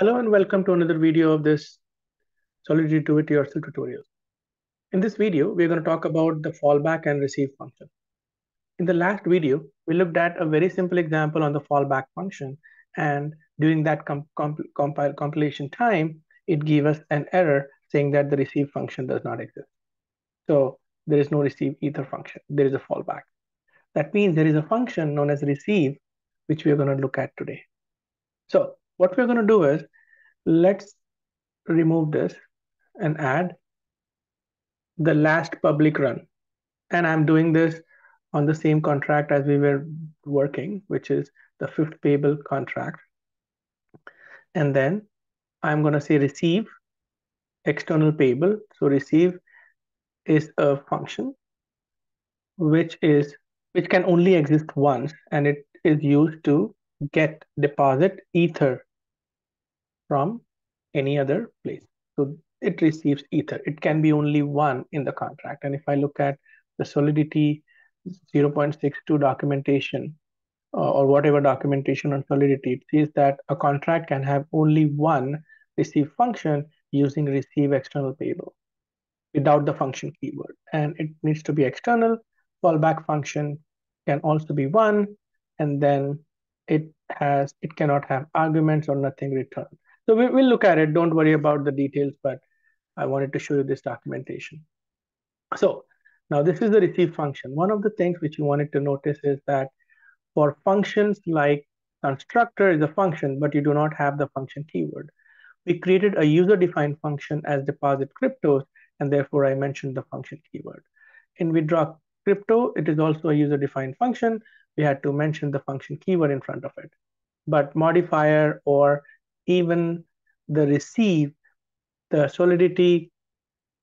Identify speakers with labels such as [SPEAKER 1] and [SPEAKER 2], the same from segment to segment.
[SPEAKER 1] Hello and welcome to another video of this Solidity Do It Yourself tutorial. In this video, we're going to talk about the fallback and receive function. In the last video, we looked at a very simple example on the fallback function and during that comp comp compilation time, it gave us an error saying that the receive function does not exist. So there is no receive ether function, there is a fallback. That means there is a function known as receive, which we're going to look at today. So what we're going to do is let's remove this and add the last public run. And I'm doing this on the same contract as we were working, which is the fifth payable contract. And then I'm going to say receive external payable. So receive is a function which is which can only exist once and it is used to get deposit ether from any other place. So it receives ether. It can be only one in the contract. And if I look at the Solidity 0.62 documentation uh, or whatever documentation on Solidity, it says that a contract can have only one receive function using receive external payable without the function keyword. And it needs to be external. Fallback function can also be one. And then it has it cannot have arguments or nothing returned. So we, will look at it. Don't worry about the details, but I wanted to show you this documentation. So now this is the receive function. One of the things which you wanted to notice is that for functions like constructor is a function, but you do not have the function keyword. We created a user-defined function as deposit cryptos, and therefore I mentioned the function keyword. In withdraw crypto, it is also a user-defined function. We had to mention the function keyword in front of it. But modifier or even the receive, the Solidity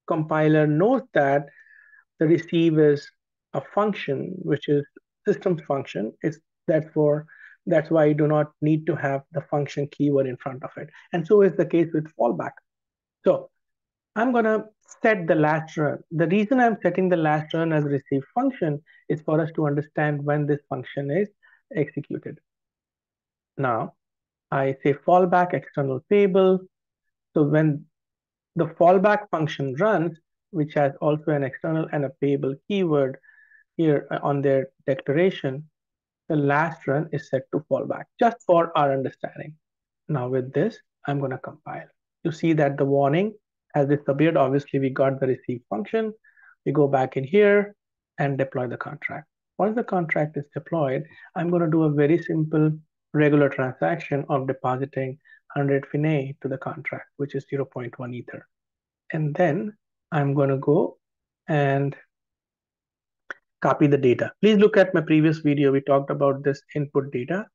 [SPEAKER 1] compiler knows that the receive is a function, which is systems function. It's therefore, that's why you do not need to have the function keyword in front of it. And so is the case with fallback. So I'm gonna set the last run. The reason I'm setting the last run as receive function is for us to understand when this function is executed. Now, I say fallback external payable. So when the fallback function runs, which has also an external and a payable keyword here uh, on their declaration, the last run is set to fallback, just for our understanding. Now with this, I'm going to compile. You see that the warning has disappeared. Obviously, we got the receive function. We go back in here and deploy the contract. Once the contract is deployed, I'm going to do a very simple regular transaction of depositing 100 Finney to the contract, which is 0.1 Ether. And then I'm going to go and copy the data. Please look at my previous video. We talked about this input data,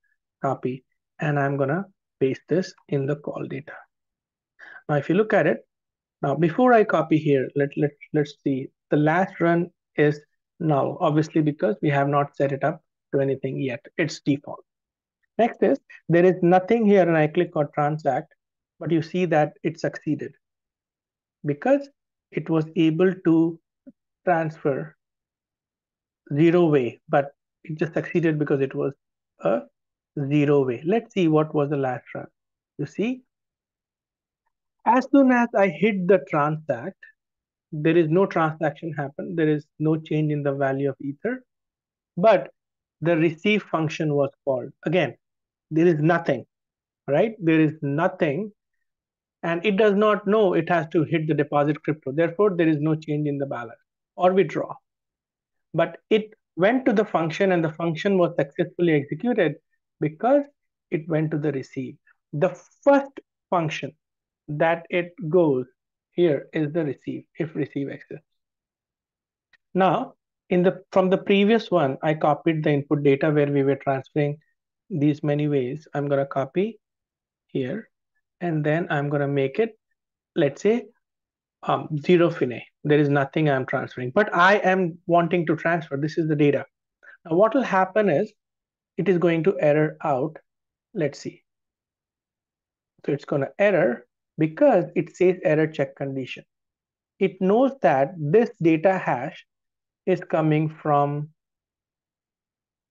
[SPEAKER 1] copy, and I'm going to paste this in the call data. Now, if you look at it, now before I copy here, let, let, let's see. The last run is null, obviously, because we have not set it up to anything yet. It's default. Next is there is nothing here and I click on transact, but you see that it succeeded because it was able to transfer zero wei, but it just succeeded because it was a zero wei. Let's see what was the last run. You see, as soon as I hit the transact, there is no transaction happen. There is no change in the value of ether, but the receive function was called. Again, there is nothing, right? There is nothing. And it does not know it has to hit the deposit crypto. Therefore, there is no change in the balance or withdraw. But it went to the function and the function was successfully executed because it went to the receive. The first function that it goes here is the receive, if receive exists. Now, in the from the previous one, I copied the input data where we were transferring these many weis. I'm going to copy here, and then I'm going to make it, let's say, um, zero Finney. There is nothing I'm transferring, but I am wanting to transfer. This is the data. Now, what will happen is it is going to error out. Let's see. So it's going to error because it says error check condition. It knows that this data hash is coming from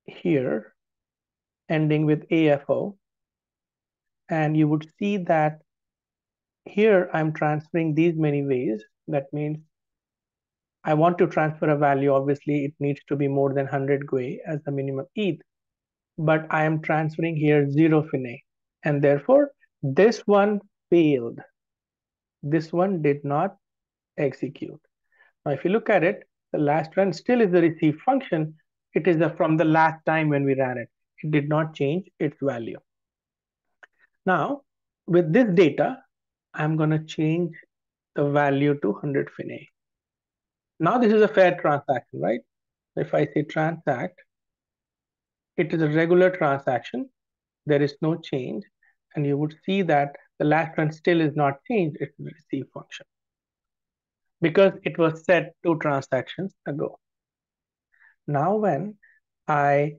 [SPEAKER 1] here ending with AFO. and you would see that here I'm transferring these many weis. That means I want to transfer a value. Obviously, it needs to be more than 100 Gwei as the minimum ETH, but I am transferring here zero Finney, and therefore this one failed. This one did not execute. Now, if you look at it, the last run still is the receive function. It is the, from the last time when we ran it. It did not change its value. Now, with this data, I'm going to change the value to 100 Finney. Now this is a fair transaction, right? If I say transact, it is a regular transaction. There is no change. And you would see that the last one still is not changed. It's the receive function because it was set two transactions ago. Now when I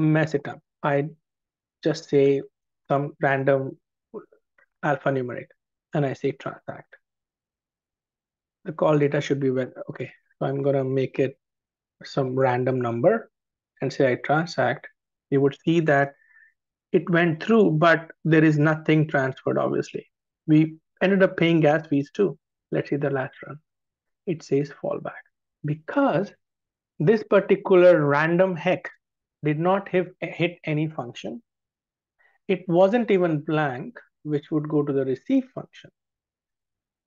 [SPEAKER 1] mess it up, I just say some random alphanumeric and I say transact. The call data should be well, okay. So I'm gonna make it some random number and say I transact. You would see that it went through, but there is nothing transferred, obviously. We ended up paying gas fees too. Let's see the last run. It says fallback because this particular random hex did not hit, hit any function. It wasn't even blank, which would go to the receive function,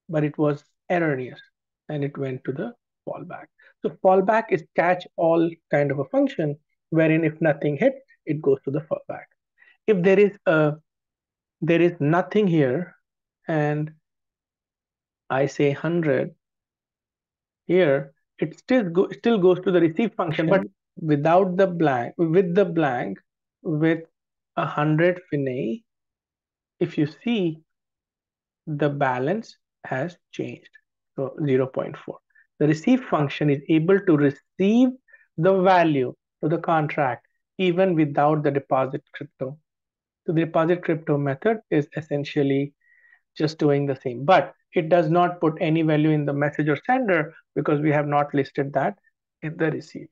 [SPEAKER 1] but it was erroneous and it went to the fallback. So fallback is catch all kind of a function wherein if nothing hits, it goes to the fallback. If there is a there is nothing here and I say 100 here, it still go, still goes to the receive function, but without the blank, with the blank, with a hundred Finney, if you see the balance has changed. So 0.4. The receive function is able to receive the value to the contract even without the deposit crypto. So the deposit crypto method is essentially just doing the same, but it does not put any value in the message or sender because we have not listed that in the receive.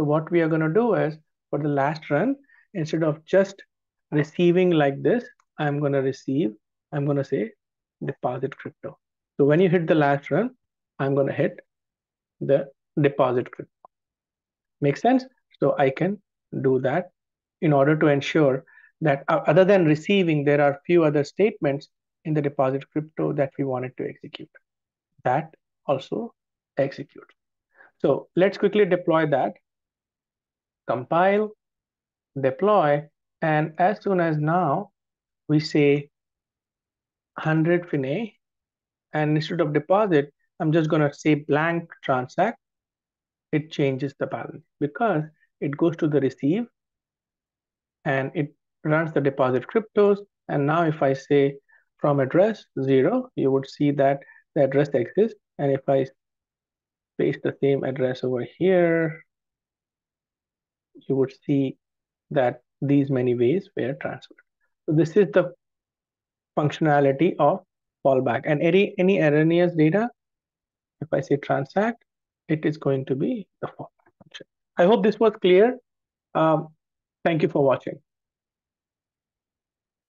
[SPEAKER 1] So what we are going to do is for the last run, instead of just receiving like this, I'm going to receive, I'm going to say deposit crypto. So when you hit the last run, I'm going to hit the deposit crypto. Make sense? So I can do that in order to ensure that uh, other than receiving, there are few other statements in the deposit crypto that we wanted to execute. That also execute. So let's quickly deploy that. Compile, deploy, and as soon as now we say 100 Finney, and instead of deposit, I'm just going to say blank transact. It changes the balance because it goes to the receive and it runs the deposit cryptos. And now if I say from address zero, you would see that the address exists. And if I paste the same address over here, you would see that these many weis were transferred. So this is the functionality of fallback. And any, any erroneous data, if I say transact, it is going to be the fallback function. I hope this was clear. Um, thank you for watching.